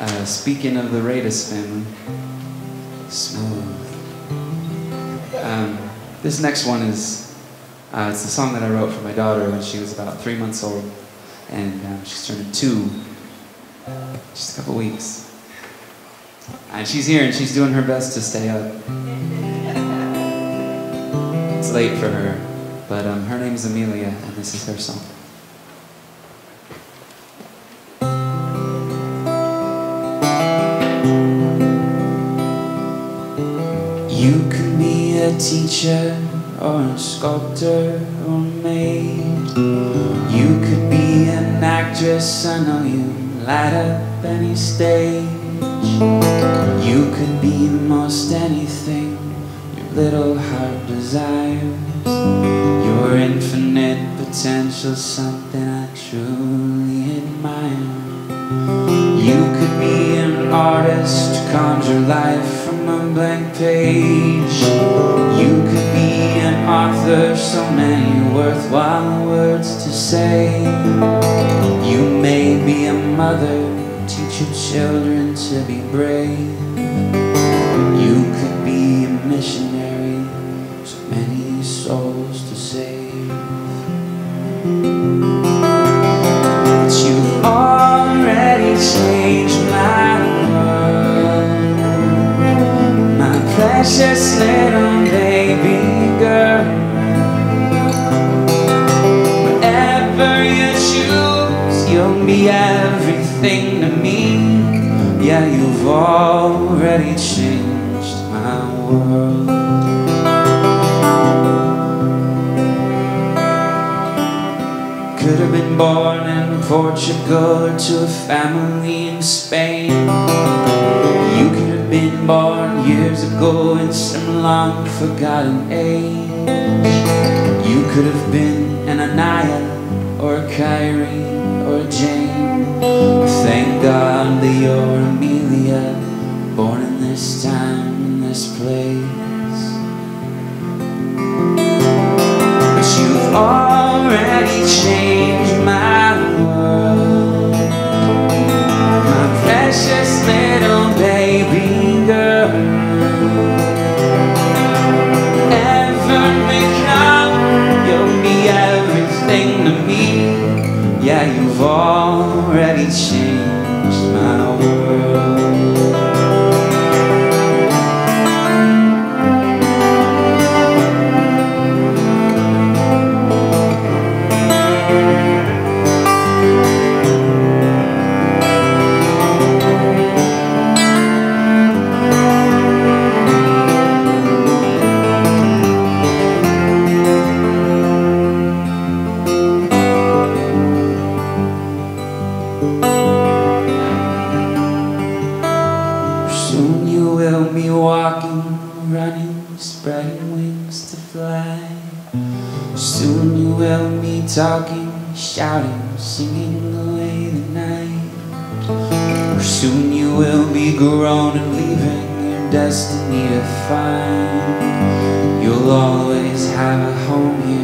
Uh, speaking of the Radis family, smooth. Um, this next one is uh, it's the song that I wrote for my daughter when she was about three months old, and um, she's turning two just a couple weeks. And she's here and she's doing her best to stay up. It's late for her, but um, her name's Amelia, and this is her song. You could be a teacher or a sculptor or maid. You could be an actress, I know you light up any stage. You could be most anything your little heart desires. Your infinite potential, something I truly admire. You could be an artist, conjure life blank page. You could be an author, so many worthwhile words to say. You may be a mother, teach your children to be brave. You could be a missionary, precious little baby girl. Whatever you choose, you'll be everything to me. Yeah, you've already changed my world. Could have been born in Portugal or to a family in Spain. Born years ago in some long forgotten age. You could have been an Anaya or a Kyrie or a Jane. Thank God that you're Amelia, born in this time, in this place. Running, spreading wings to fly. Soon you will be talking, shouting, singing away the night. Or soon you will be grown and leaving your destiny to find. You'll always have a home here